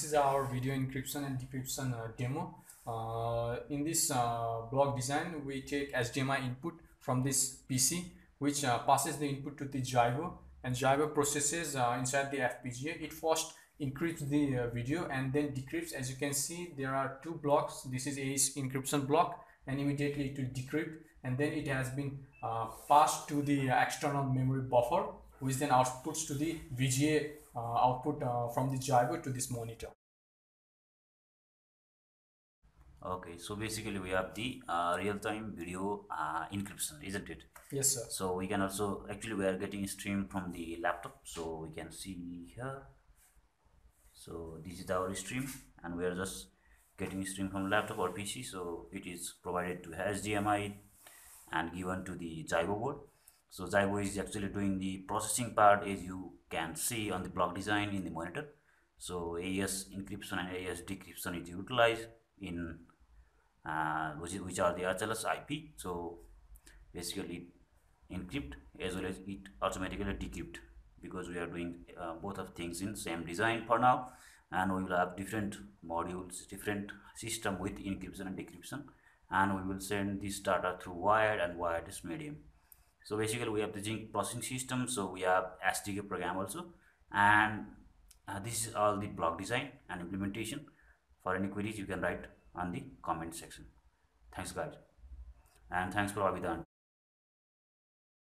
This is our video encryption and decryption uh, demo. Uh, in this uh, block design, we take HDMI input from this PC, which uh, passes the input to the driver, and driver processes uh, inside the FPGA. It first encrypts the uh, video and then decrypts. As you can see, there are two blocks. This is a encryption block, and immediately it will decrypt, and then it has been passed to the external memory buffer, which then outputs to the VGA uh, output uh, from the driver to this monitor. Okay, so basically we have the uh, real-time video uh, encryption, isn't it? Yes, sir. So we can also actually we are getting stream from the laptop, so we can see here. So this is our stream, and we are just getting stream from laptop or PC. So it is provided to HDMI and given to the Zybo board. So Zybo is actually doing the processing part as you can see on the block design in the monitor. So AES encryption and AES decryption is utilized in uh, which, is, which are the HLS IP. So basically encrypt as well as it automatically decrypt because we are doing uh, both of things in same design for now and we will have different modules different system with encryption and decryption and we will send this data through wired and wireless medium so basically we have the Zynq processing system so we have SDK program also. And uh, this is all the block design and implementation. For any queries you can write on the comment section. Thanks guys. And thanks for Avidan